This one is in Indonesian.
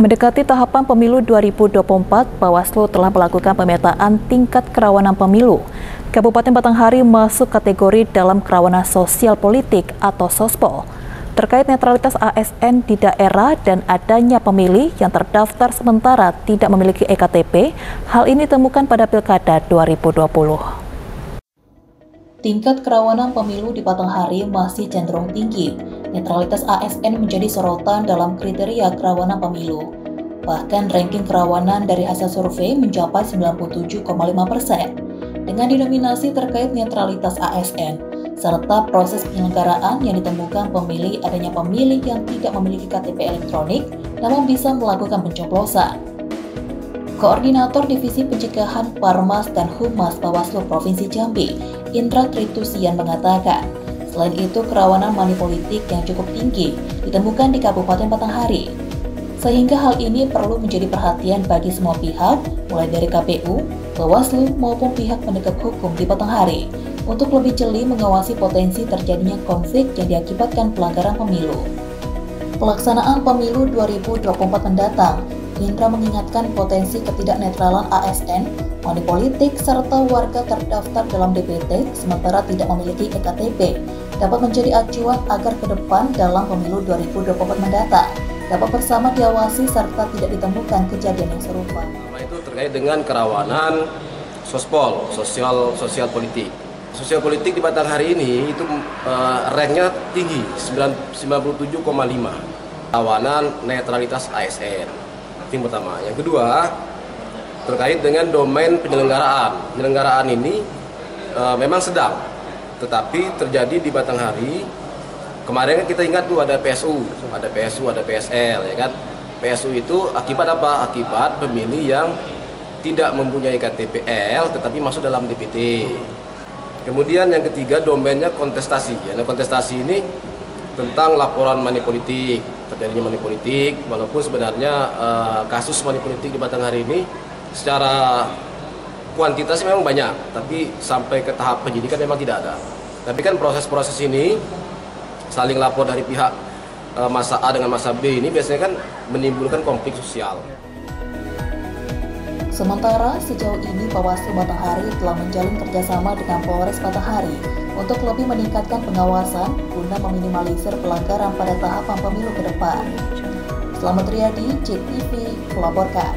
Mendekati tahapan pemilu 2024, Bawaslu telah melakukan pemetaan tingkat kerawanan pemilu. Kabupaten Batanghari masuk kategori dalam kerawanan sosial politik atau sospol. Terkait netralitas ASN di daerah dan adanya pemilih yang terdaftar sementara tidak memiliki EKTP, hal ini ditemukan pada Pilkada 2020. Tingkat kerawanan pemilu di Batanghari masih cenderung tinggi, netralitas ASN menjadi sorotan dalam kriteria kerawanan pemilu. Bahkan ranking kerawanan dari hasil survei mencapai 97,5 persen. Dengan dinominasi terkait netralitas ASN, serta proses penyelenggaraan yang ditemukan pemilih adanya pemilih yang tidak memiliki KTP elektronik namun bisa melakukan pencoblosan. Koordinator Divisi Pencegahan Parmas dan Humas Bawaslu Provinsi Jambi, Indra Tritusian mengatakan, Selain itu, kerawanan money politik yang cukup tinggi ditemukan di Kabupaten Batanghari. Sehingga hal ini perlu menjadi perhatian bagi semua pihak, mulai dari KPU, Bawaslu, maupun pihak penegak hukum di Batanghari, untuk lebih jeli mengawasi potensi terjadinya konflik yang diakibatkan pelanggaran pemilu. Pelaksanaan pemilu 2024 mendatang Indra mengingatkan potensi ketidaknetralan ASN, money serta warga terdaftar dalam DPT sementara tidak memiliki EKTP dapat menjadi acuan agar ke depan dalam pemilu 2024 mendatang dapat bersama diawasi serta tidak ditemukan kejadian yang serupa. Itu terkait dengan kerawanan sospol, sosial sosial politik. Sosial politik di Batang hari ini itu uh, ranknya tinggi, 97,5. Kerawanan netralitas ASN yang pertama. Yang kedua, terkait dengan domain penyelenggaraan. Penyelenggaraan ini e, memang sedang, tetapi terjadi di Batanghari. Kemarin kan kita ingat tuh ada PSU, ada PSU, ada PSL, ya kan? PSU itu akibat apa? Akibat pemilih yang tidak mempunyai KTPL tetapi masuk dalam DPT. Kemudian yang ketiga domainnya kontestasi. Ya, nah, kontestasi ini tentang laporan money politik terjadinya money politik walaupun sebenarnya uh, kasus money politik di Batanghari ini secara kuantitas memang banyak tapi sampai ke tahap penyidikan memang tidak ada tapi kan proses-proses ini saling lapor dari pihak uh, masa A dengan masa B ini biasanya kan menimbulkan konflik sosial Sementara sejauh ini Bawaslu Batanghari telah menjalin kerjasama dengan Polres Batanghari untuk lebih meningkatkan pengawasan guna meminimalisir pelanggaran pada tahapan pemilu ke depan. Selamat Riyadi, JTV, melaporkan.